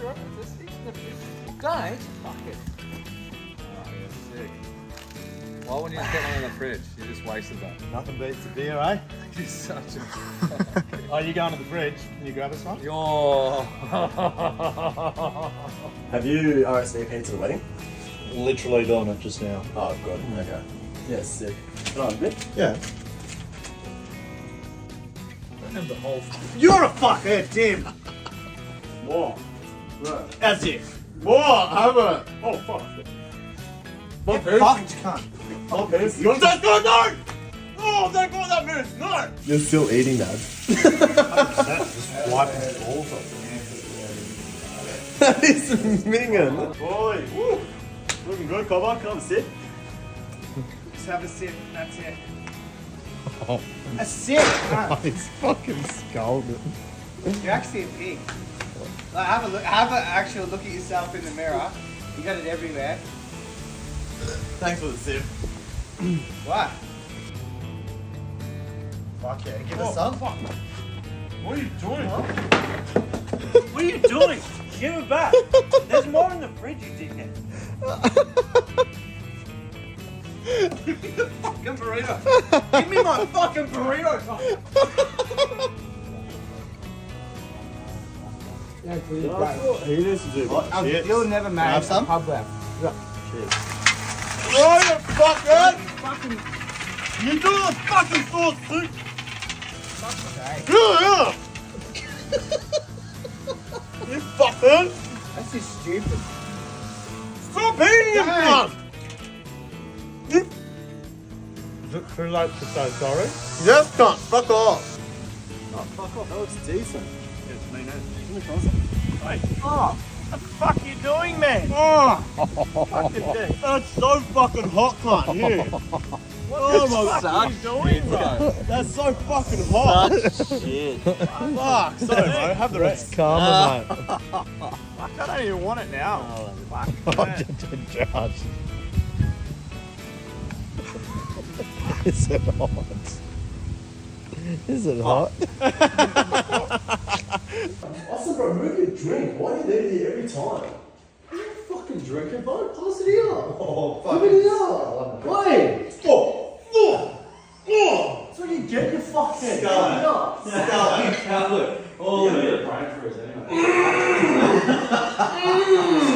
bro. Just stick in the fridge. Don't. Fuck it. Oh, yeah, sick. Why wouldn't you just get one in the fridge? You just wasted that. Nothing beats a beer, eh? You're such a. Oh, you going to the fridge? Can you grab us one? Yo. Have you RSVP'd to the wedding? Literally doing it just now. Oh, good. Okay. Yeah, sick. Right, good. Yeah. And the whole. You're a fuckhead, Tim. What? As if. What? Have it. Oh, fuck. Get fucked, cunt. My piss. You're that guy, no! Oh, don't go that minute, no! You're still eating that. Just wiping it balls off. that is minging. Boy, woo. Looking good, Cobber. Come sit. Just have a sip. That's it. Oh. A sip. cunt. Oh, he's fucking scalded. You're actually a pig. Like, have a look. Have an actual look at yourself in the mirror. You got it everywhere. Thanks for the sip. What? Fuck yeah, give oh, us some. What are you doing? What are you doing? Give it back. There's more in the fridge, you dickhead. Give me the Fucking burrito. Give me my fucking burrito. cunt. He needs to do Um, shit. You'll never marry have some? a pub left. Right, you fucker! Fucking. You do the fucking sauce soup! Okay. Yeah, yeah! you fucker! That's just stupid. Stop eating it, Don't. cunt! Is it too late to say sorry? Yes, cunt, fuck off! Oh, fuck off. That looks decent. Yeah, it's me, no. Hey. Oh, what the fuck are you doing, man? Oh! That's so fucking hot, cunt. Here. Oh my What are you doing, bro? That's so fucking hot. Shit. Fuck. Sorry, bro. Have the rest. Karma, mate. Fuck, I don't even want it now. Oh, Fuck, Oh. Josh. Is it hot? Is it hot? Austin, bro, move your drink. Why do you leave it here every time? You fucking drinking, it, bro. Pass it here. Oh, fuck. Give it here. Wait. Oh, oh, oh. That's what you get, you fuckhead. Scarlet. Scarlet. Oh, you get a brain freeze anyway.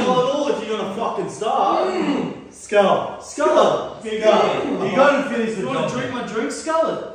Scarlet all if you're gonna fucking start. Mm. Scarlet. Scarlet. You go. You go and finish the job. You want to drink my drink, Scarlet?